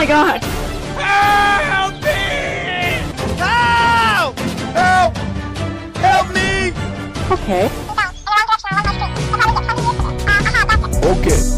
my god! Help me! Help! Help! Help me! Okay. Okay.